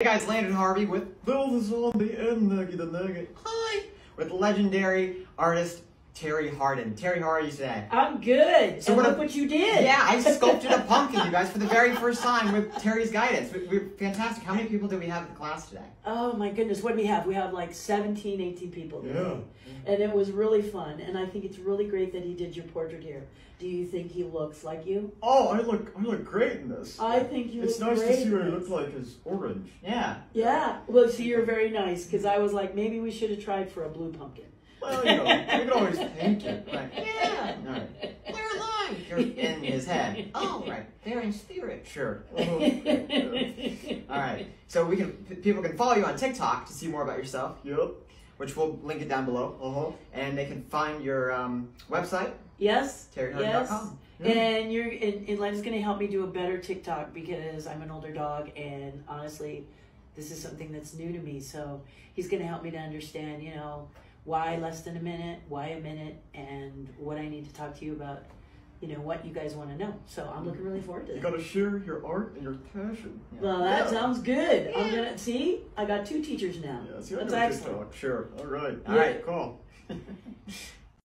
Hey guys, Landon Harvey with Bill the Zombie and Nugget the Nugget. Hi! With legendary artist Terri Hardin. Terri, how are you today? I'm good. So and what look a- what you did. Yeah, I sculpted a pumpkin, you guys, for the very first time with Terri's guidance. We- We're fantastic. How many people do we have in the class today? Oh my goodness, what do we have? We have like 17, 18 people. today. And it was really fun. And I think it's really great that he did your portrait here. Do you think he looks like you? Oh, I look I look great in this. I think you it's look nice great. to see what he this. looks like as orange. Yeah. Yeah. Well, see, you're very nice because I was like, maybe we should have tried for a blue pumpkin. Well, you know, we can always paint it. Right. Yeah. All right. They're alive. You're in his head. Oh, right. They're in spirit. Sure. All right. So we can people can follow you on TikTok to see more about yourself, Yep. which we'll link it down below, Uh huh. and they can find your um, website, yes. terrihardin.com. And you're and, and Len's gonna help me do a better TikTok because I'm an older dog and honestly, this is something that's new to me. So he's gonna help me to understand, you know, why less than a minute, why a minute, and what I need to talk to you about, you know, what you guys want to know. So I'm looking really forward to it. You gotta share your art and your passion. Well, that Yeah. sounds good. I'm gonna see. I got two teachers now. Yeah, see, That's excellent. TikTok. Sure. All right. All right. Cool.